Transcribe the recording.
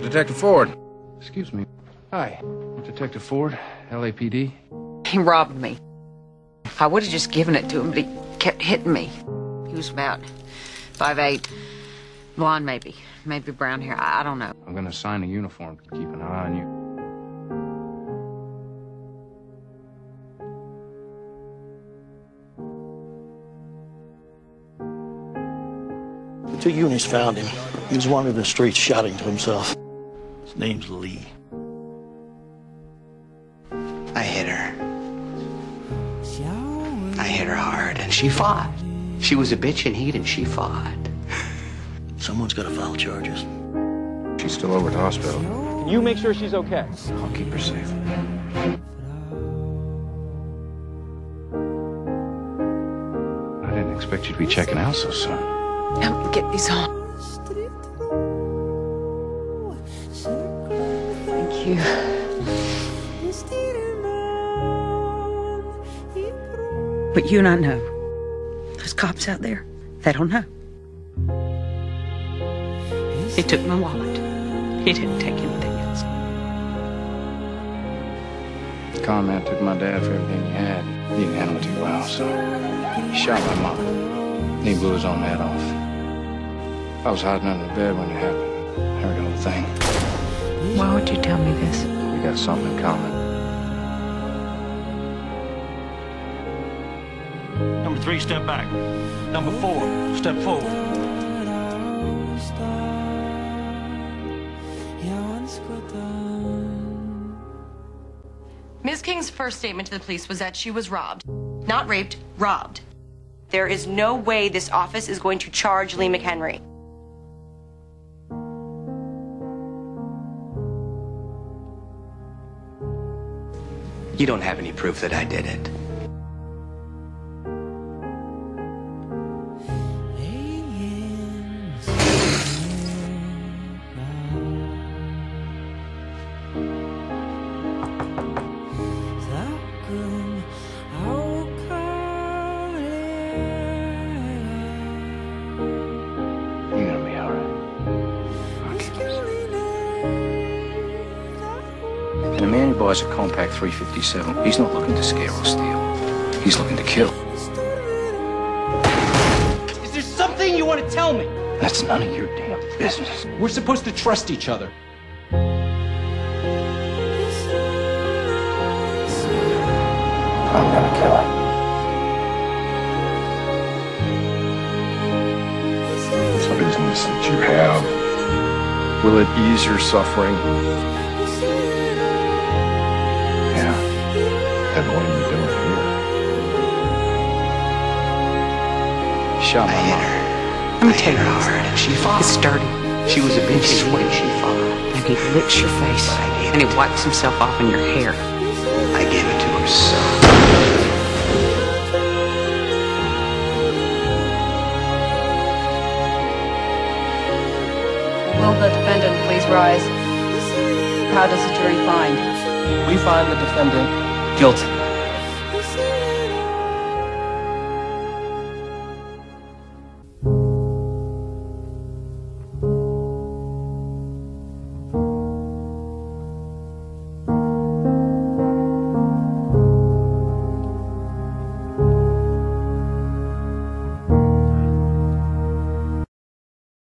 Detective Ford. Excuse me. Hi, Detective Ford, LAPD. He robbed me. I would have just given it to him, but he kept hitting me. He was about five eight, blonde maybe, maybe brown hair. I, I don't know. I'm gonna assign a uniform to keep an eye on you. The two units found him. He was wandering the streets shouting to himself. His name's Lee. I hit her. I hit her hard, and she fought. She was a bitch in heat, and she fought. Someone's got to file charges. She's still over at the hospital. You make sure she's okay. I'll keep her safe. I didn't expect you to be checking out so soon. Help me get these on. You. But you and I know. Those cops out there, they don't know. He took my wallet. He didn't take anything else. The con man took my dad for everything he had. He didn't handle it too well, so he shot my mom. He blew his own head off. I was hiding under the bed when it happened. I heard the whole thing. Why would you tell me this? We got something in common. Number three, step back. Number four, step forward. Ms. King's first statement to the police was that she was robbed. Not raped, robbed. There is no way this office is going to charge Lee McHenry. You don't have any proof that I did it. And the man who buys a compact 357, he's not looking to scare or steal. He's looking to kill. Is there something you want to tell me? That's none of your damn business. We're supposed to trust each other. I'm gonna kill him. This business that you have, will it ease your suffering? Then what are you doing here? He shot I my hit mom. her. Let me I tell hit her hard, and she fought. It's dirty. She was a bitch in heat, and she fought. And he licks your face. I And he wipes himself off in your hair. I gave it to her so. Will the defendant please rise? How does the jury find? We find the defendant guilty.